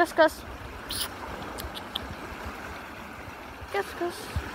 Cascas. Cascas.